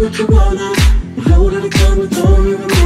what you wanna. How would I come with all your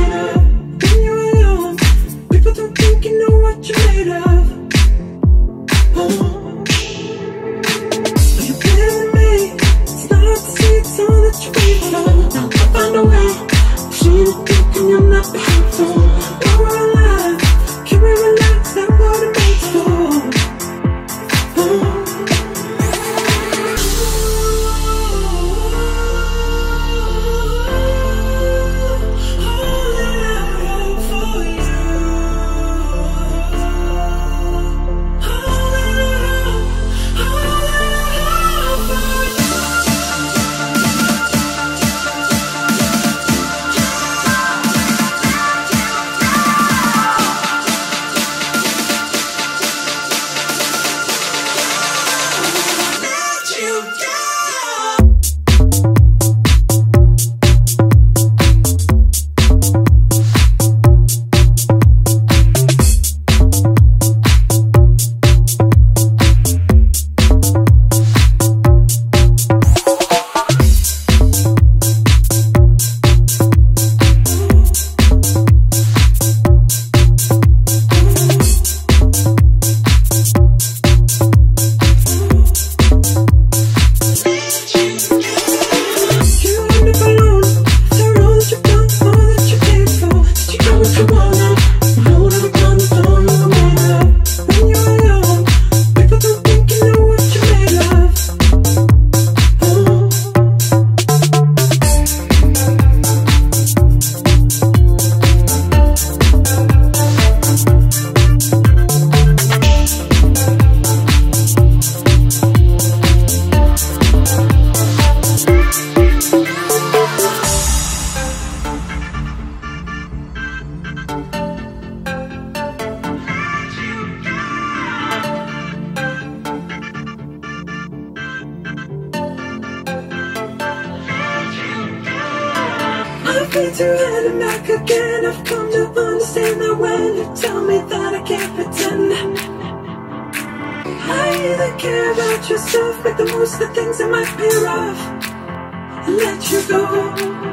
good to head and back again I've come to understand that when you tell me that I can't pretend I either care about yourself Make the most of things that might be rough And let you go.